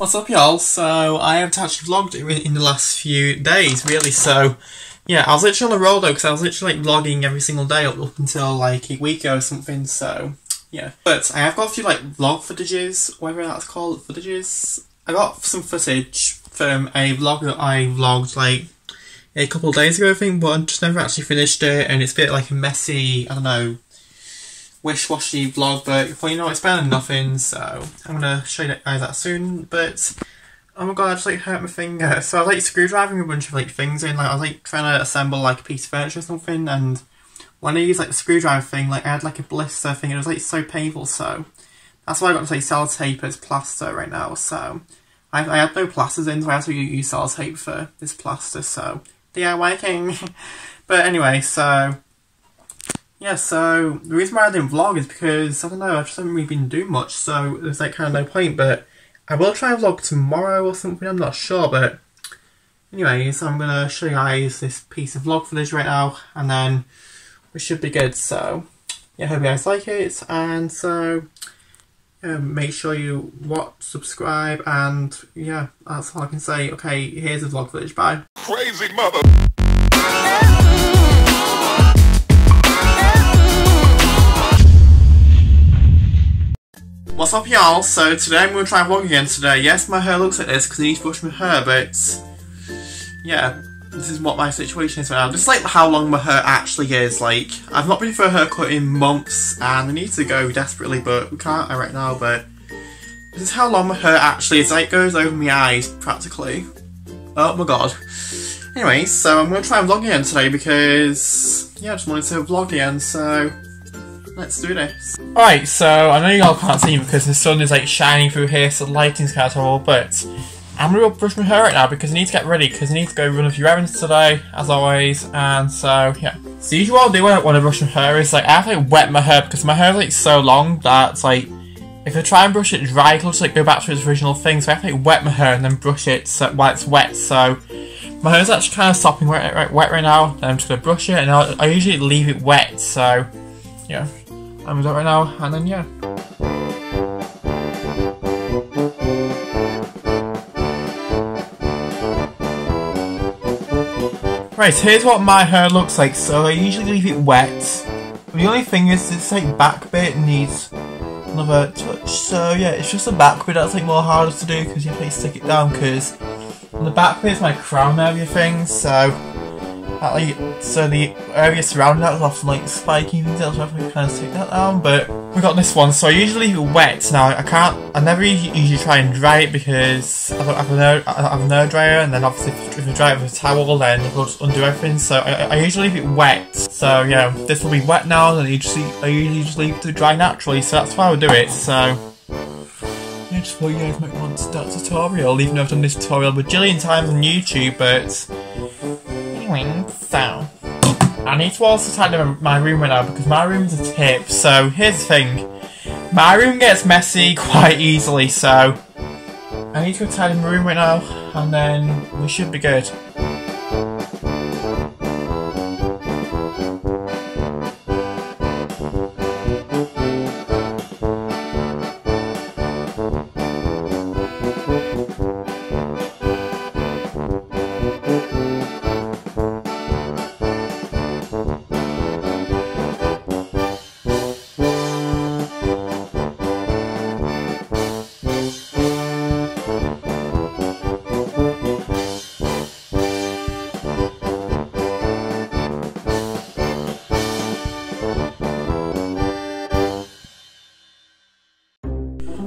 What's up, y'all? So, I haven't actually vlogged in, the last few days, really, so, yeah, I was literally on the roll, though, because I was literally, like, vlogging every single day up, up until, like, a week ago or something, so, yeah. But I have got a few, like, vlog footages, whatever that's called, footages. I got some footage from a vlog that I vlogged, like, a couple days ago, I think, but I just never actually finished it, and it's a bit, like, a messy, I don't know, wish-washy vlog, but well, you know, it's better than nothing, so I'm gonna show you guys that soon, but oh my god, I just like hurt my finger. So I was like screwdriving a bunch of like things in, like I was like trying to assemble like a piece of furniture or something, and when I used like the screwdriver thing, like I had like a blister thing, and it was like so painful, so that's why I got to like sellotape as plaster right now, so I, I had no plasters in, so I had to use sellotape for this plaster, so DIY king. but anyway, so yeah, so the reason why I didn't vlog is because, I don't know, I just haven't really been doing much, so there's like kind of no point, but I will try and vlog tomorrow or something, I'm not sure, but anyways, I'm going to show you guys this piece of vlog footage right now, and then we should be good, so yeah, hope you guys like it, and so um, make sure you watch, subscribe, and yeah, that's all I can say. Okay, here's the vlog footage, bye. Crazy mother. What's up y'all? So today I'm going to try and vlog again today. Yes, my hair looks like this because I need to brush my hair, but yeah, this is what my situation is right now. This is like how long my hair actually is. Like, I've not been for a haircut in months and I need to go desperately, but we can't uh, right now, but this is how long my hair actually is. Like, it goes over my eyes practically. Oh my god. Anyway, so I'm going to try and vlog again today because, yeah, I just wanted to vlog again, so let's do this. Alright, so I know you all can't see me because the sun is like shining through here, so the lighting's kind of horrible, but I'm gonna go brush my hair right now because I need to get ready because I need to go run a few errands today, as always, and so, yeah. So usually what I'll do when I want to brush my hair is like, I have to like wet my hair because my hair is like so long that like, if I try and brush it dry, it'll just like go back to its original thing, so I have to like wet my hair and then brush it so, while it's wet, so my hair's actually kind of stopping wet, right, wet right now, then I'm just gonna brush it, and I'll, I usually leave it wet, so, yeah. I'm gonna right now, and then yeah. Right, here's what my hair looks like. So I usually leave it wet. The only thing is this like back bit needs another touch. So yeah, it's just the back bit that's like more harder to do because you have to like, stick it down because the back bit is my crown area thing. So that, like, so the area surrounding that is often like spiky things, so I have to kind of take that down. But we got this one, so I usually wet. Now I can't, I never usually try and dry it because I don't have an air, I have an air dryer, and then obviously if, you dry it with a towel, then it will just undo everything. So I, I usually leave it wet. So yeah, this will be wet now, and I usually I usually just leave it to dry naturally. So that's why I would do it. So. Yeah, just thought you guys might want to start a tutorial, even though I've done this tutorial a bajillion times on YouTube, but so I need to also tidy my room right now because my room's a tip. So here's the thing, my room gets messy quite easily, so I need to tidy my room right now, and then we should be good.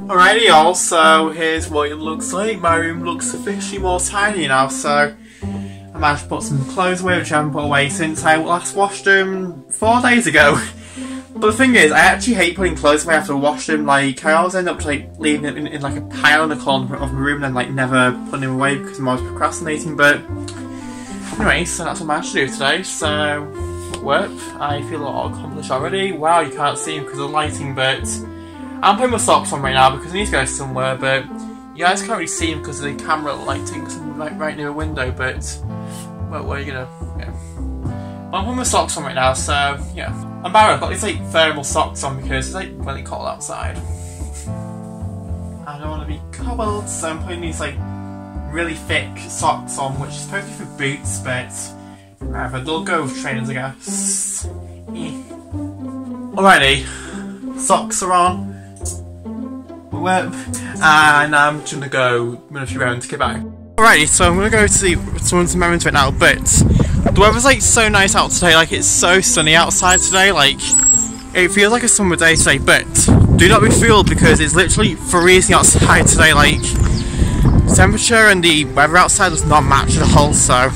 Alrighty y'all, so here's what it looks like. My room looks officially more tidy now, so I managed to put some clothes away which I haven't put away since I last washed them four days ago. but the thing is, I actually hate putting clothes away after I wash them, like I always end up like leaving them in, in, like a pile in the corner of my room and then like never putting them away because I'm always procrastinating, but anyway, so that's what I managed to do today, so work. I feel a lot accomplished already. Wow, you can't see because of the lighting, but I'm putting my socks on right now because I need to go somewhere, but you guys can't really see them because of the camera lighting's right, right near a window, but well, are you gonna, yeah. But I'm putting my socks on right now, so yeah. I'm bad, I've got these like thermal socks on because it's like really cold outside. I don't want to be cold, so I'm putting these like really thick socks on, which is supposed to be for boots, but whatever, they'll go with trainers, I guess. Eh. Alrighty, socks are on. And I'm just gonna go run a few rounds to get back. Alrighty, so I'm gonna go to see someone's moments right now, but the weather's like so nice out today, like it's so sunny outside today, like it feels like a summer day today, but do not be fooled because it's literally freezing outside today, like temperature and the weather outside does not match at all, so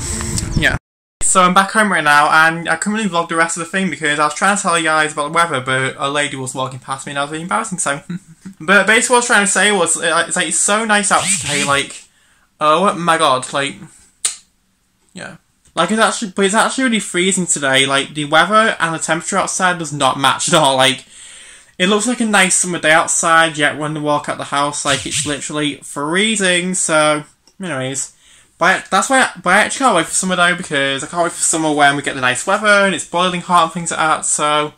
yeah. So I'm back home right now and I couldn't really vlog the rest of the thing because I was trying to tell you guys about the weather but a lady was walking past me and I was really embarrassing so. but basically what I was trying to say was uh, it's like it's so nice out today like oh my god like yeah. Like it's actually, but it's actually really freezing today. Like the weather and the temperature outside does not match at all. Like it looks like a nice summer day outside, yet when you walk out the house, like it's literally freezing. So, anyways, but that's why. But I actually can't wait for summer though because I can't wait for summer when we get the nice weather and it's boiling hot and things like that. So,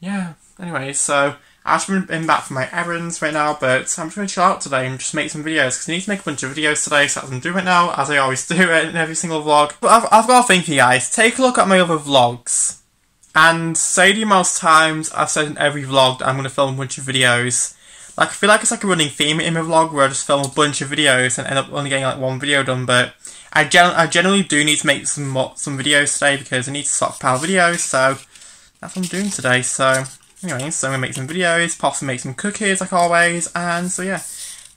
yeah. Anyway, so I've been, been back for my errands right now, but I'm just going to chill out today and just make some videos, because I need to make a bunch of videos today, so that's what I'm doing now, as I always do in every single vlog. But I've, I've got a thing for you guys. Take a look at my other vlogs, and say the amount of times I've said in every vlog that I'm going to film a bunch of videos. Like, I feel like it's like a running theme in my vlog, where I just film a bunch of videos and end up only getting like one video done, but I, gen I generally do need to make some some videos today, because I need to stockpile videos, so that's what I'm doing today, so... Anyway, so I'm going to make some videos, possibly make some cookies like always, and so yeah,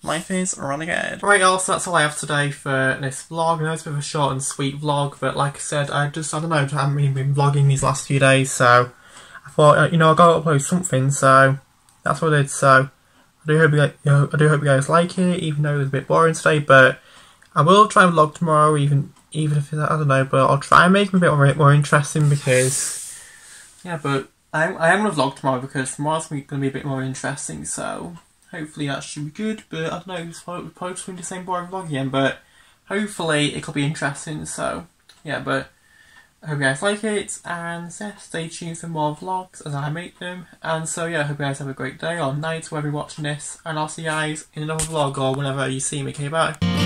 life is running good. Right y'all, so that's all I have today for this vlog. I know it's a bit of a short and sweet vlog, but like I said, I just, I don't know, I haven't really been vlogging these last few days, so I thought, uh, you know, i got to upload something, so that's what I did, so I do hope you, guys, you know, I do hope you guys like it, even though it was a bit boring today, but I will try and vlog tomorrow, even even if it's, I don't know, but I'll try and make it a bit more interesting because, yeah, but I, I am going to vlog tomorrow because tomorrow's going to be a bit more interesting, so hopefully that should be good, but I don't know, it's probably going to the same boring vlog again, but hopefully it could be interesting, so yeah, but I hope you guys like it, and yeah, stay tuned for more vlogs as I make them, and so yeah, I hope you guys have a great day or night wherever you're watching this, and I'll see you guys in another vlog or whenever you see me, okay, bye.